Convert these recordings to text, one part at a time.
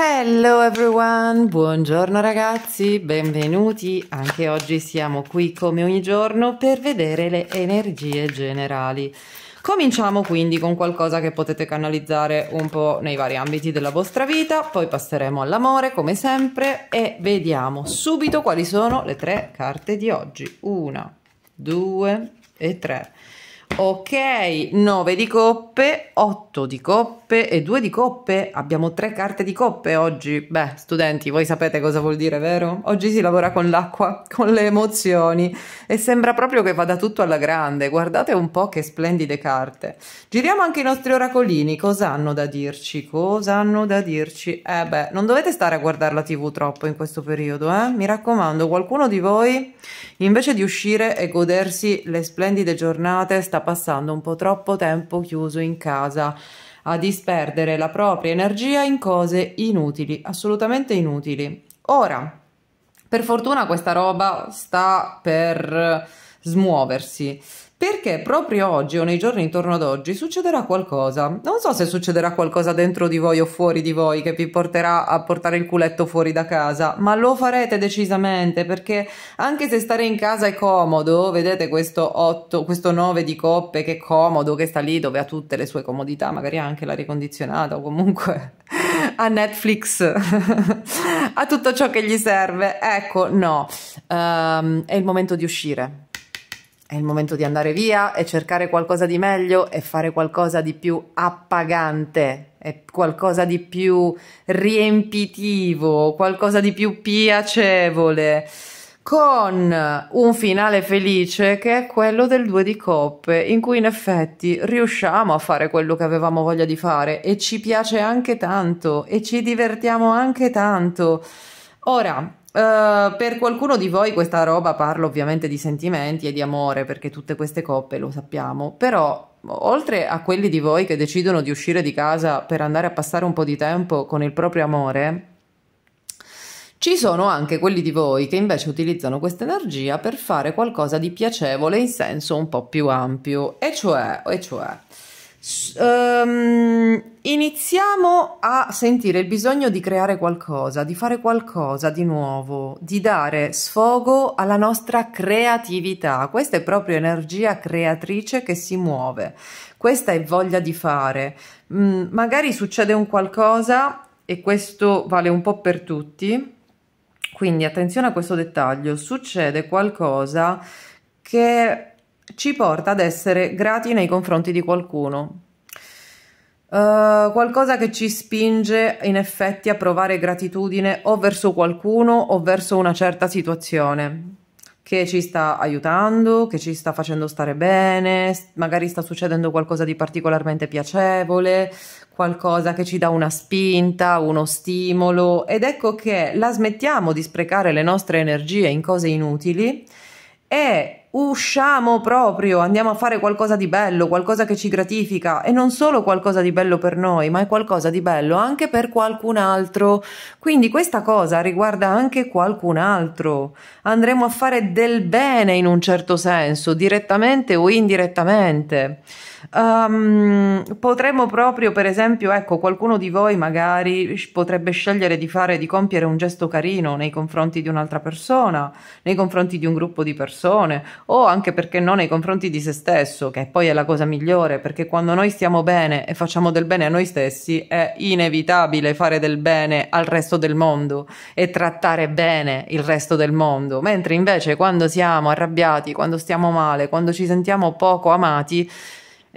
Hello everyone, buongiorno ragazzi, benvenuti. Anche oggi siamo qui come ogni giorno per vedere le energie generali. Cominciamo quindi con qualcosa che potete canalizzare un po' nei vari ambiti della vostra vita, poi passeremo all'amore come sempre e vediamo subito quali sono le tre carte di oggi. Una, due e tre. Ok, 9 di coppe, 8 di coppe e 2 di coppe. Abbiamo tre carte di coppe oggi. Beh, studenti, voi sapete cosa vuol dire, vero? Oggi si lavora con l'acqua, con le emozioni e sembra proprio che vada tutto alla grande. Guardate un po' che splendide carte. Giriamo anche i nostri oracolini. Cosa hanno da dirci? Cosa hanno da dirci? Eh beh, non dovete stare a guardare la TV troppo in questo periodo, eh? Mi raccomando, qualcuno di voi invece di uscire e godersi le splendide giornate sta passando un po' troppo tempo chiuso in casa a disperdere la propria energia in cose inutili, assolutamente inutili. Ora, per fortuna questa roba sta per smuoversi perché proprio oggi o nei giorni intorno ad oggi succederà qualcosa. Non so se succederà qualcosa dentro di voi o fuori di voi che vi porterà a portare il culetto fuori da casa, ma lo farete decisamente perché anche se stare in casa è comodo, vedete questo 8, questo 9 di coppe che è comodo, che sta lì dove ha tutte le sue comodità, magari anche l'aria condizionata o comunque a Netflix, a tutto ciò che gli serve. Ecco, no, um, è il momento di uscire è il momento di andare via e cercare qualcosa di meglio e fare qualcosa di più appagante, qualcosa di più riempitivo, qualcosa di più piacevole, con un finale felice che è quello del due di coppe, in cui in effetti riusciamo a fare quello che avevamo voglia di fare e ci piace anche tanto e ci divertiamo anche tanto. Ora, Uh, per qualcuno di voi questa roba parla ovviamente di sentimenti e di amore, perché tutte queste coppe lo sappiamo, però oltre a quelli di voi che decidono di uscire di casa per andare a passare un po' di tempo con il proprio amore, ci sono anche quelli di voi che invece utilizzano questa energia per fare qualcosa di piacevole in senso un po' più ampio, e cioè, e cioè Um, iniziamo a sentire il bisogno di creare qualcosa, di fare qualcosa di nuovo, di dare sfogo alla nostra creatività. Questa è proprio energia creatrice che si muove. Questa è voglia di fare. Mm, magari succede un qualcosa e questo vale un po' per tutti. Quindi attenzione a questo dettaglio. Succede qualcosa che ci porta ad essere grati nei confronti di qualcuno. Uh, qualcosa che ci spinge in effetti a provare gratitudine o verso qualcuno o verso una certa situazione che ci sta aiutando, che ci sta facendo stare bene, magari sta succedendo qualcosa di particolarmente piacevole, qualcosa che ci dà una spinta, uno stimolo ed ecco che la smettiamo di sprecare le nostre energie in cose inutili e usciamo proprio, andiamo a fare qualcosa di bello, qualcosa che ci gratifica e non solo qualcosa di bello per noi, ma è qualcosa di bello anche per qualcun altro. Quindi questa cosa riguarda anche qualcun altro. Andremo a fare del bene in un certo senso, direttamente o indirettamente. Um, potremmo proprio, per esempio, ecco, qualcuno di voi magari potrebbe scegliere di fare, di compiere un gesto carino nei confronti di un'altra persona, nei confronti di un gruppo di persone, o anche perché no, nei confronti di se stesso, che poi è la cosa migliore, perché quando noi stiamo bene e facciamo del bene a noi stessi, è inevitabile fare del bene al resto del mondo e trattare bene il resto del mondo, mentre invece quando siamo arrabbiati, quando stiamo male, quando ci sentiamo poco amati,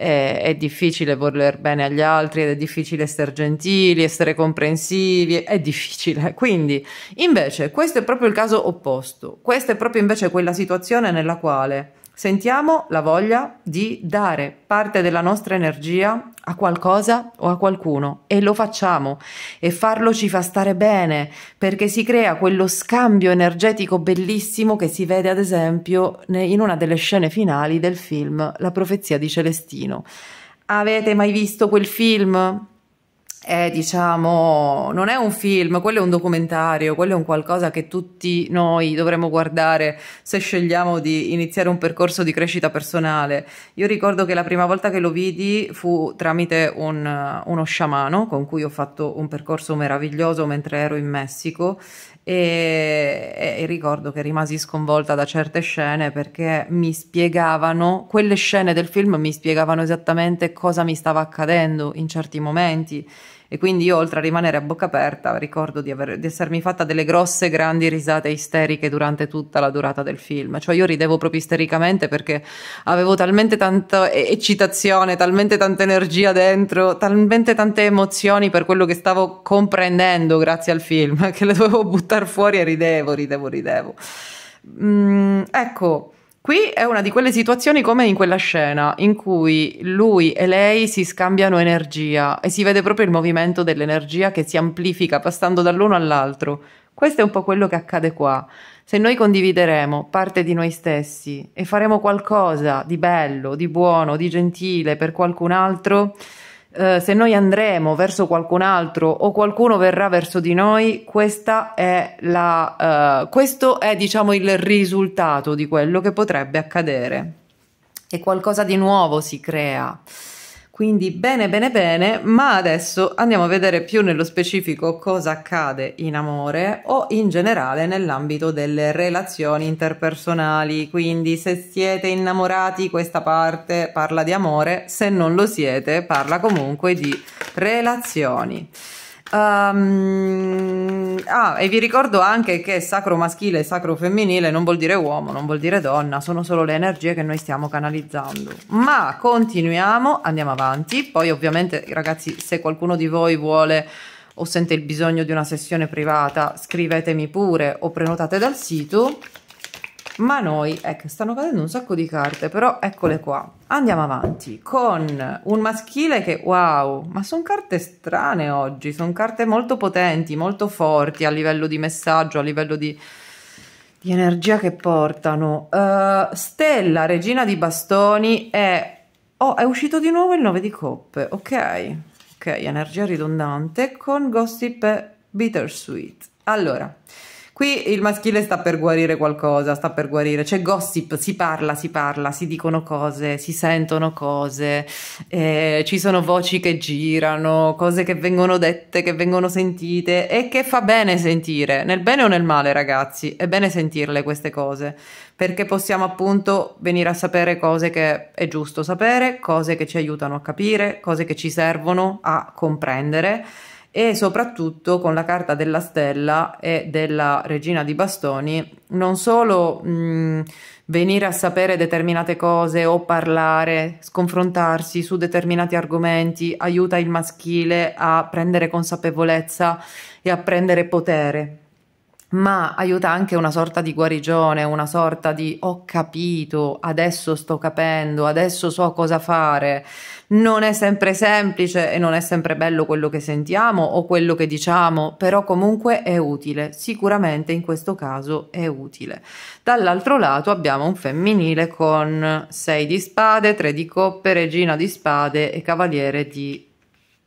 è, è, difficile voler bene agli altri ed è difficile essere gentili, essere comprensivi, è difficile. Quindi, invece, questo è proprio il caso opposto. Questa è proprio invece quella situazione nella quale sentiamo la voglia di dare parte della nostra energia a qualcosa o a qualcuno e lo facciamo e farlo ci fa stare bene perché si crea quello scambio energetico bellissimo che si vede ad esempio in una delle scene finali del film La profezia di Celestino. Avete mai visto quel film? È diciamo non è un film, quello è un documentario, quello è un qualcosa che tutti noi dovremmo guardare se scegliamo di iniziare un percorso di crescita personale. Io ricordo che la prima volta che lo vidi fu tramite un, uno sciamano con cui ho fatto un percorso meraviglioso mentre ero in Messico e, e, ricordo che rimasi sconvolta da certe scene perché mi spiegavano, quelle scene del film mi spiegavano esattamente cosa mi stava accadendo in certi momenti. E quindi io oltre a rimanere a bocca aperta ricordo di, aver, di, essermi fatta delle grosse grandi risate isteriche durante tutta la durata del film, cioè io ridevo proprio istericamente perché avevo talmente tanta eccitazione, talmente tanta energia dentro, talmente tante emozioni per quello che stavo comprendendo grazie al film che le dovevo buttare fuori e ridevo, ridevo, ridevo. Mm, ecco, Qui è una di quelle situazioni come in quella scena in cui lui e lei si scambiano energia e si vede proprio il movimento dell'energia che si amplifica passando dall'uno all'altro. Questo è un po' quello che accade qua. Se noi condivideremo parte di noi stessi e faremo qualcosa di bello, di buono, di gentile per qualcun altro, eh, se noi andremo verso qualcun altro o qualcuno verrà verso di noi, è la, uh, questo è diciamo il risultato di quello che potrebbe accadere. E qualcosa di nuovo si crea. Quindi bene, bene, bene, ma adesso andiamo a vedere più nello specifico cosa accade in amore o in generale nell'ambito delle relazioni interpersonali. Quindi se siete innamorati questa parte parla di amore, se non lo siete parla comunque di relazioni. Um, ah, e vi ricordo anche che sacro maschile e sacro femminile non vuol dire uomo, non vuol dire donna, sono solo le energie che noi stiamo canalizzando. Ma continuiamo, andiamo avanti. Poi, ovviamente, ragazzi, se qualcuno di voi vuole o sente il bisogno di una sessione privata, scrivetemi pure o prenotate dal sito ma noi, ecco, stanno cadendo un sacco di carte, però eccole qua. Andiamo avanti con un maschile che, wow, ma sono carte strane oggi, sono carte molto potenti, molto forti a livello di messaggio, a livello di, di energia che portano. Uh, Stella, regina di bastoni, è... Oh, è uscito di nuovo il 9 di coppe, ok. Ok, energia ridondante con gossip bittersweet. Allora... Qui il maschile sta per guarire qualcosa, sta per guarire, c'è gossip, si parla, si parla, si dicono cose, si sentono cose, eh, ci sono voci che girano, cose che vengono dette, che vengono sentite e che fa bene sentire, nel bene o nel male ragazzi, è bene sentirle queste cose, perché possiamo appunto venire a sapere cose che è giusto sapere, cose che ci aiutano a capire, cose che ci servono a comprendere e soprattutto con la carta della stella e della regina di bastoni non solo mh, venire a sapere determinate cose o parlare, sconfrontarsi su determinati argomenti aiuta il maschile a prendere consapevolezza e a prendere potere ma aiuta anche una sorta di guarigione, una sorta di ho capito, adesso sto capendo, adesso so cosa fare. Non è sempre semplice e non è sempre bello quello che sentiamo o quello che diciamo, però comunque è utile, sicuramente in questo caso è utile. Dall'altro lato abbiamo un femminile con 6 di spade, 3 di coppe, regina di spade e cavaliere di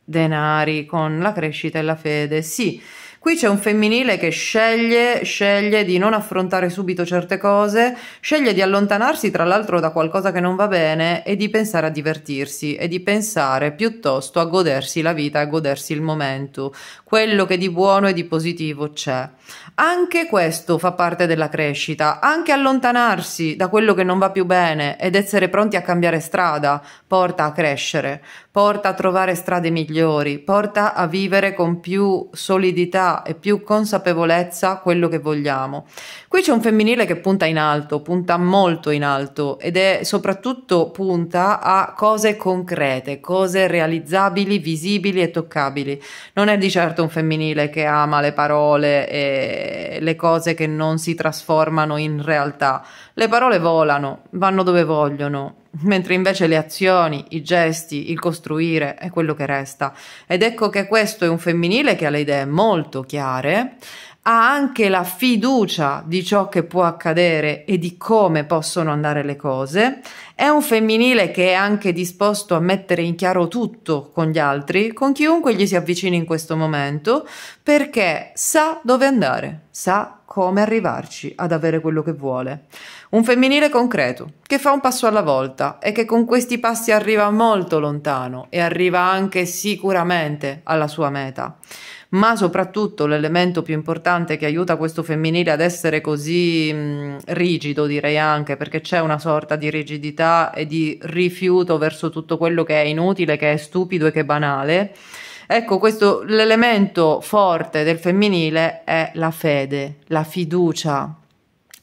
denari con la crescita e la fede. Sì, Qui c'è un femminile che sceglie, sceglie di non affrontare subito certe cose, sceglie di allontanarsi tra l'altro da qualcosa che non va bene e di pensare a divertirsi e di pensare piuttosto a godersi la vita, a godersi il momento, quello che di buono e di positivo c'è. Anche questo fa parte della crescita, anche allontanarsi da quello che non va più bene ed essere pronti a cambiare strada porta a crescere, porta a trovare strade migliori, porta a vivere con più solidità e più consapevolezza quello che vogliamo. Qui c'è un femminile che punta in alto, punta molto in alto ed è soprattutto punta a cose concrete, cose realizzabili, visibili e toccabili. Non è di certo un femminile che ama le parole e le cose che non si trasformano in realtà. Le parole volano, vanno dove vogliono, mentre invece le azioni, i gesti, il costruire è quello che resta. Ed ecco che questo è un femminile che ha le idee molto chiare, ha anche la fiducia di ciò che può accadere e di come possono andare le cose, è un femminile che è anche disposto a mettere in chiaro tutto con gli altri, con chiunque gli si avvicini in questo momento, perché sa dove andare, sa come arrivarci ad avere quello che vuole. Un femminile concreto, che fa un passo alla volta e che con questi passi arriva molto lontano e arriva anche sicuramente alla sua meta ma soprattutto l'elemento più importante che aiuta questo femminile ad essere così mh, rigido, direi anche, perché c'è una sorta di rigidità e di rifiuto verso tutto quello che è inutile, che è stupido e che è banale. Ecco, questo l'elemento forte del femminile è la fede, la fiducia,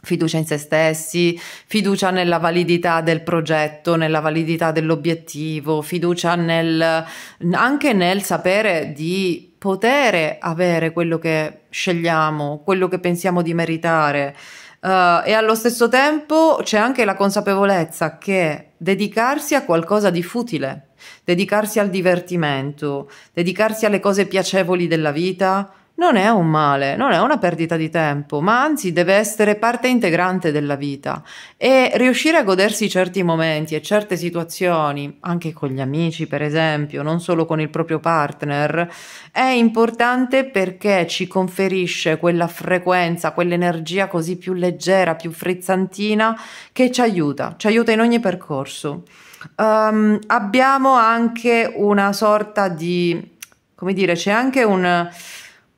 fiducia in se stessi, fiducia nella validità del progetto, nella validità dell'obiettivo, fiducia nel, anche nel sapere di poter avere quello che scegliamo, quello che pensiamo di meritare. Uh, e allo stesso tempo c'è anche la consapevolezza che dedicarsi a qualcosa di futile, dedicarsi al divertimento, dedicarsi alle cose piacevoli della vita, non è un male, non è una perdita di tempo, ma anzi deve essere parte integrante della vita e riuscire a godersi certi momenti e certe situazioni, anche con gli amici per esempio, non solo con il proprio partner, è importante perché ci conferisce quella frequenza, quell'energia così più leggera, più frizzantina che ci aiuta, ci aiuta in ogni percorso. Um, abbiamo anche una sorta di, come dire, c'è anche un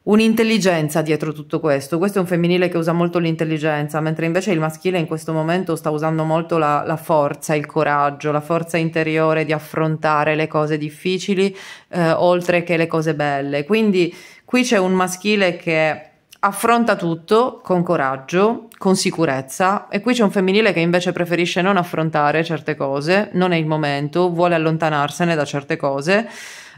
un'intelligenza dietro tutto questo. Questo è un femminile che usa molto l'intelligenza, mentre invece il maschile in questo momento sta usando molto la, la forza, il coraggio, la forza interiore di affrontare le cose difficili eh, oltre che le cose belle. Quindi qui c'è un maschile che affronta tutto con coraggio, con sicurezza e qui c'è un femminile che invece preferisce non affrontare certe cose, non è il momento, vuole allontanarsene da certe cose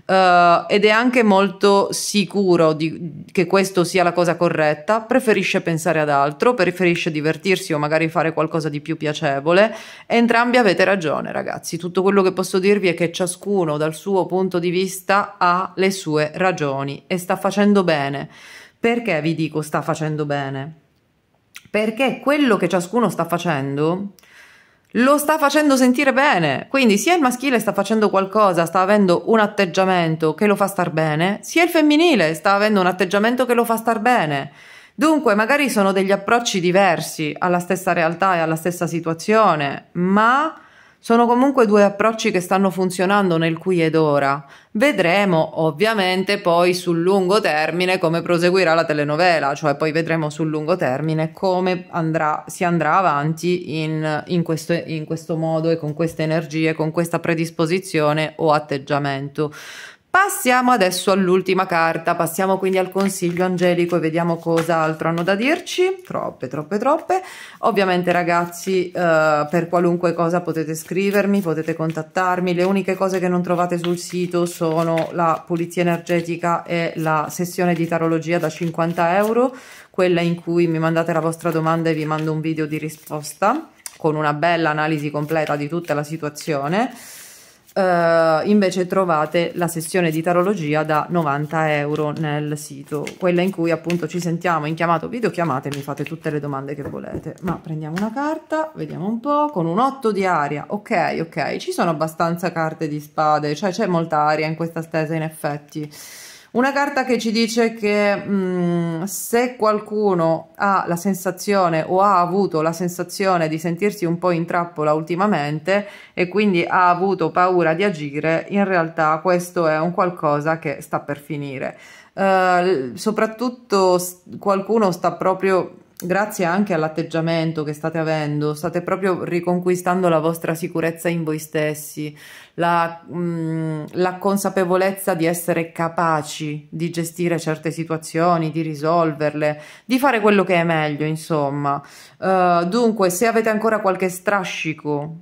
Uh, ed è anche molto sicuro di, che questo sia la cosa corretta, preferisce pensare ad altro, preferisce divertirsi o magari fare qualcosa di più piacevole. Entrambi avete ragione, ragazzi. Tutto quello che posso dirvi è che ciascuno dal suo punto di vista ha le sue ragioni e sta facendo bene. Perché vi dico sta facendo bene? Perché quello che ciascuno sta facendo lo sta facendo sentire bene. Quindi sia il maschile sta facendo qualcosa, sta avendo un atteggiamento che lo fa star bene, sia il femminile sta avendo un atteggiamento che lo fa star bene. Dunque, magari sono degli approcci diversi alla stessa realtà e alla stessa situazione, ma sono comunque due approcci che stanno funzionando nel qui ed ora. Vedremo ovviamente poi sul lungo termine come proseguirà la telenovela, cioè poi vedremo sul lungo termine come andrà, si andrà avanti in, in, questo, in questo modo e con queste energie, con questa predisposizione o atteggiamento. Passiamo adesso all'ultima carta, passiamo quindi al consiglio angelico e vediamo cosa altro hanno da dirci. Troppe, troppe, troppe. Ovviamente ragazzi, eh, per qualunque cosa potete scrivermi, potete contattarmi. Le uniche cose che non trovate sul sito sono la pulizia energetica e la sessione di tarologia da 50 euro, quella in cui mi mandate la vostra domanda e vi mando un video di risposta con una bella analisi completa di tutta la situazione. Uh, invece trovate la sessione di tarologia da 90 euro nel sito, quella in cui appunto ci sentiamo in chiamato video chiamate e mi fate tutte le domande che volete. Ma prendiamo una carta, vediamo un po', con un 8 di aria, ok, ok, ci sono abbastanza carte di spade, cioè c'è molta aria in questa stesa in effetti. Una carta che ci dice che mh, mm, se qualcuno ha la sensazione o ha avuto la sensazione di sentirsi un po' in trappola ultimamente e quindi ha avuto paura di agire, in realtà questo è un qualcosa che sta per finire. Uh, soprattutto qualcuno sta proprio grazie anche all'atteggiamento che state avendo, state proprio riconquistando la vostra sicurezza in voi stessi, la, mh, mm, la consapevolezza di essere capaci di gestire certe situazioni, di risolverle, di fare quello che è meglio, insomma. Uh, dunque, se avete ancora qualche strascico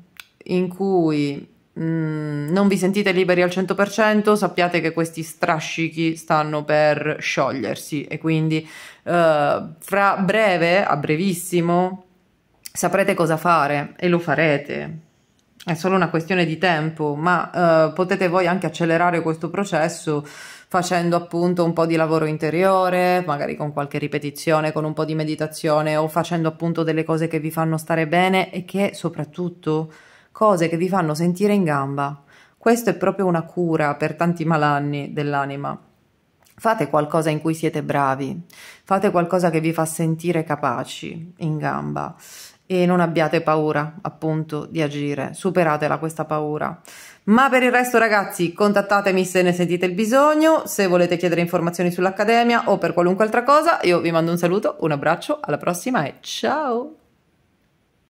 in cui Mm, non vi sentite liberi al 100%, sappiate che questi strascichi stanno per sciogliersi e quindi uh, fra breve, a brevissimo, saprete cosa fare e lo farete. È solo una questione di tempo, ma uh, potete voi anche accelerare questo processo facendo appunto un po' di lavoro interiore, magari con qualche ripetizione, con un po' di meditazione o facendo appunto delle cose che vi fanno stare bene e che soprattutto cose che vi fanno sentire in gamba. Questo è proprio una cura per tanti malanni dell'anima. Fate qualcosa in cui siete bravi, fate qualcosa che vi fa sentire capaci in gamba e non abbiate paura appunto di agire, superatela questa paura. Ma per il resto ragazzi contattatemi se ne sentite il bisogno, se volete chiedere informazioni sull'Accademia o per qualunque altra cosa, io vi mando un saluto, un abbraccio, alla prossima e ciao!